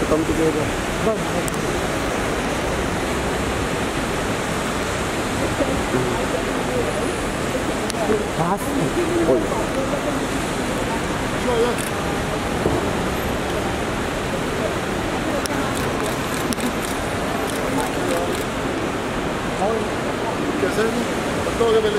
Потом ты говоришь, да, Пас. Ой. Kesin. Hatta o da böyle.